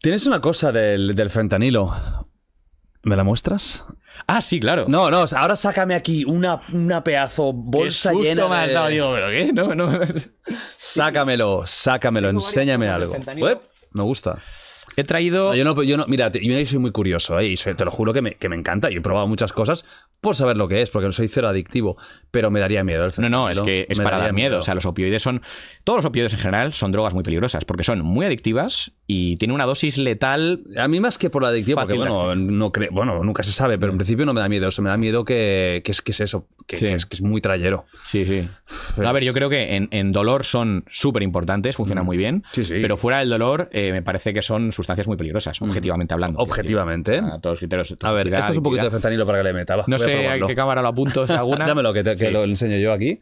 Tienes una cosa del, del fentanilo. ¿Me la muestras? Ah, sí, claro. No, no, ahora sácame aquí una, una pedazo bolsa Qué susto llena me has de- dado, digo, ¿pero qué? No, no. Sácamelo, sácamelo, enséñame algo. me gusta. He traído. No, yo no, yo no, mira, te- yo soy muy curioso, ¿eh? y soy- te lo juro que me, que me encanta. Yo he probado muchas cosas por saber lo que es, porque no soy cero adictivo, pero me daría miedo. el No, no, es que es Me para dar miedo. O sea, los opioides son. Todos los opioides en general son drogas muy peligrosas porque son muy adictivas y tienen una dosis letal. A mí más que por lo adictivo, porque bueno, no cre- bueno, nunca se sabe, pero en principio no me da miedo eso, me da miedo que, que es, que es eso, que, Sí. que es, que es muy trayero. Sí, sí. No, a ver, yo creo que en, en dolor son súper importantes, funcionan muy bien. Mm. Sí, sí. Pero fuera del dolor, eh, me parece que son sustancias muy peligrosas, objetivamente hablando. Objetivamente, ¿eh? A todos los criterios. A ver, esto es un poquito de fentanilo para que le meta. va, No sé a qué cámara lo apunto, si alguna. Dámelo, que, te- que Sí. lo enseño yo aquí.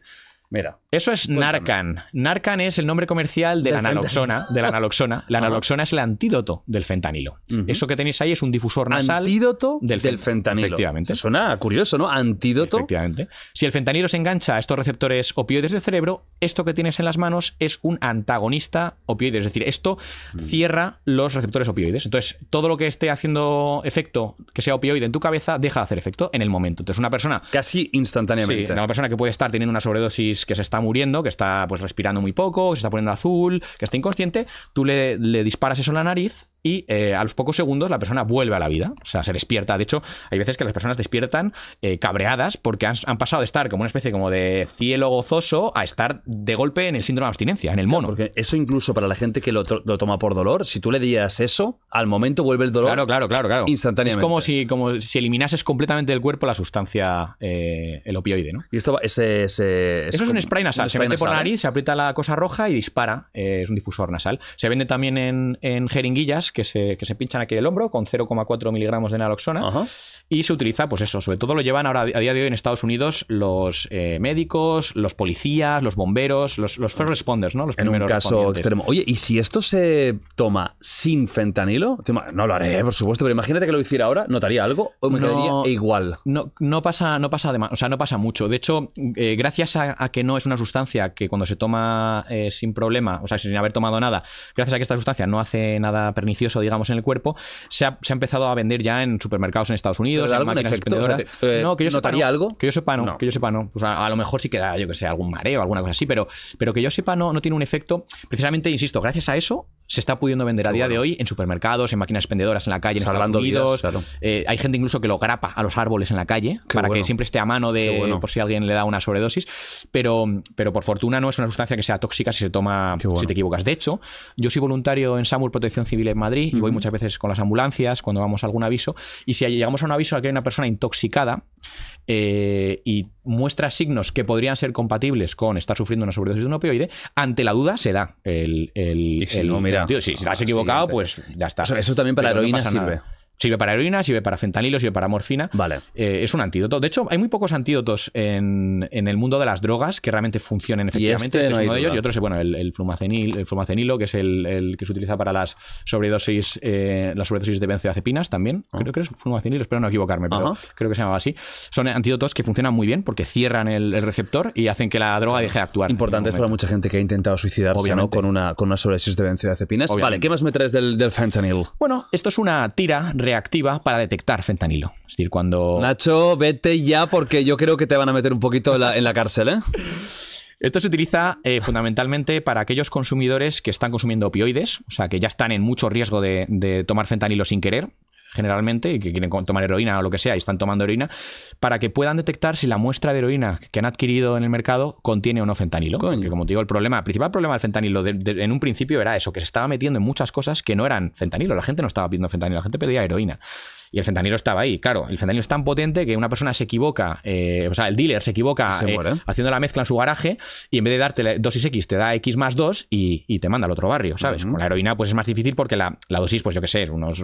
Mira. Eso es Narcan. Narcan es el nombre comercial de la Del naloxona. De la naloxona. La naloxona es el antídoto del fentanilo. Eso que tenéis ahí es un difusor nasal. Antídoto del del, fen- fentanilo. efectivamente. Se suena curioso, ¿no? Antídoto. Efectivamente. Si el fentanilo se engancha a estos receptores opioides del cerebro, esto que tienes en las manos es un antagonista opioide. Es decir, esto Mm. cierra los receptores opioides. Entonces, todo lo que esté haciendo efecto, que sea opioide en tu cabeza, deja de hacer efecto en el momento. Entonces, una persona Casi Sí, instantáneamente. una persona que puede estar teniendo una sobredosis que se está muriendo, que está pues respirando muy poco, que se está poniendo azul, que está inconsciente, tú le, le disparas eso en la nariz y eh, a los pocos segundos la persona vuelve a la vida, o sea, se despierta. De hecho, hay veces que las personas despiertan eh, cabreadas porque han, han pasado de estar como una especie como de cielo gozoso a estar de golpe en el síndrome de abstinencia, en el mono. Porque eso incluso para la gente que lo, lo toma por dolor, si tú le dieras eso, al momento vuelve el dolor. Claro, claro, claro, claro. Instantáneamente. Es como si, como si eliminases completamente del cuerpo la sustancia, eh, el opioide, ¿no? Y esto va- ese, ese- Eso es un spray nasal. se spray mete por la nariz, se aprieta la cosa roja y dispara. Es un difusor nasal. Se vende también en, en jeringuillas que se, que se pinchan aquí en el hombro con 0,4 miligramos de naloxona. Ajá. Y se utiliza, pues eso, sobre todo lo llevan ahora a día de hoy en Estados Unidos los eh, médicos, los policías, los bomberos, los, los first responders, ¿no? Los En un primeros caso respondientes. extremo. Oye, ¿y si esto se toma sin fentanilo? No lo haré, por supuesto, pero imagínate que lo hiciera ahora, ¿notaría algo? ¿O me No. quedaría igual? No, no pasa, no pasa o sea, no pasa mucho. De hecho, eh, gracias a, a que no es una sustancia que cuando se toma eh, sin problema, o sea, sin haber tomado nada, gracias a que esta sustancia no hace nada pernicioso, digamos, en el cuerpo, se ha, se ha empezado a vender ya en supermercados en Estados Unidos, ¿Pero da en máquinas efecto? O sea, expendedoras. eh, no, que yo sepa, ¿notaría no. algo? Que yo sepa, no. No. Que yo sepa, no. O sea, a lo mejor sí que da, yo que sé, algún mareo, alguna cosa así, pero, pero que yo sepa, no, no tiene un efecto. Precisamente, insisto, gracias a eso se está pudiendo vender a día de hoy en supermercados, en máquinas expendedoras, en la calle, en Estados vidas, Unidos. claro. Eh, hay gente incluso que lo grapa a los árboles en la calle Qué para bueno. que siempre esté a mano de bueno. por si alguien le da una sobredosis. Pero, pero por fortuna no es una sustancia que sea tóxica si se toma, bueno. si te equivocas. De hecho, yo soy voluntario en SAMUR Protección Civil en Madrid y voy muchas veces con las ambulancias cuando vamos a algún aviso. Y si llegamos a un aviso de que hay una persona intoxicada eh, y muestra signos que podrían ser compatibles con estar sufriendo una sobredosis de un opioide, ante la duda se da el. el, Y si el- no, mira, tío, si has al equivocado, pues ya está. Eso- eso también para Pero no heroína sirve. nada. Sirve para heroína, sirve para fentanilo, sirve para morfina. Vale. Eh, es un antídoto. De hecho, hay muy pocos antídotos en, en el mundo de las drogas que realmente funcionen efectivamente. este Este no es uno de ellos y otro es bueno, el, el flumacenil, el flumacenilo, que es el, el que se utiliza para las sobredosis, eh, las sobredosis de benzodiazepinas también. Creo que es flumacenil, espero no equivocarme, pero Ah. Ajá. creo que se llamaba así. Son antídotos que funcionan muy bien porque cierran el, el receptor y hacen que la droga deje de actuar. Importante en es un para mucha gente que ha intentado suicidarse ¿no? Con, una, con una sobredosis de benzodiazepinas. Vale. ¿qué más me traes del, del fentanil? Bueno, esto es una tira reactiva para detectar fentanilo. Es decir, cuando... Nacho, vete ya porque yo creo que te van a meter un poquito en la, en la cárcel, ¿eh? Esto se utiliza eh, fundamentalmente para aquellos consumidores que están consumiendo opioides, o sea, que ya están en mucho riesgo de, de tomar fentanilo sin querer, generalmente, y que quieren tomar heroína o lo que sea y están tomando heroína, para que puedan detectar si la muestra de heroína que han adquirido en el mercado contiene o no fentanilo. Coño. Porque, como te digo, el problema, el principal problema del fentanilo de- de- en un principio era eso, que se estaba metiendo en muchas cosas que no eran fentanilo. La gente no estaba pidiendo fentanilo, la gente pedía heroína. Y el fentanilo estaba ahí. Claro, el fentanilo es tan potente que una persona se equivoca, eh, o sea, el dealer se equivoca Se eh, haciendo la mezcla en su garaje y en vez de darte dosis X te da X más 2 y, y te manda al otro barrio, ¿sabes? Con la heroína pues es más difícil porque la, la dosis, pues yo qué sé, unos,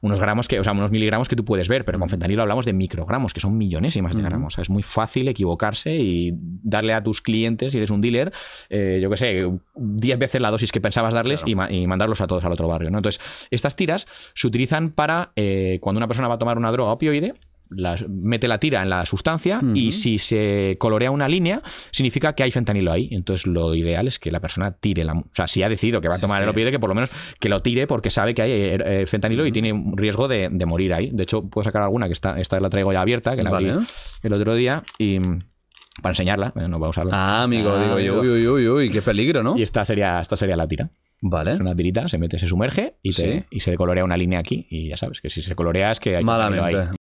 unos gramos que, o sea, unos miligramos que tú puedes ver, pero con fentanilo hablamos de microgramos, que son millonésimas de gramos. O sea, es muy fácil equivocarse y darle a tus clientes, si eres un dealer, eh, yo qué sé, 10 veces la dosis que pensabas darles y, ma- y mandarlos a todos al otro barrio, ¿no? Entonces, estas tiras se utilizan para eh, cuando una persona va a tomar una droga opioide, las- mete la tira en la sustancia y si se colorea una línea, significa que hay fentanilo ahí. Entonces lo ideal es que la persona tire la... O sea, si ha decidido que va a tomar Sí. el opioide, que por lo menos que lo tire porque sabe que hay eh, eh, fentanilo y tiene riesgo de, de morir ahí. De hecho, puedo sacar alguna que está, esta la traigo ya abierta, que la Vale. abrí el otro día y mm, para enseñarla, eh, no vamos a usarla. Ah, amigo, Ah, digo yo, uy, uy, uy, uy, qué peligro, ¿no? Y esta sería, esta sería la tira. Vale. Es una tirita, se mete, se sumerge y, te- y se colorea una línea aquí. Y ya sabes que si se colorea es que hay fentanilo ahí. Malamente.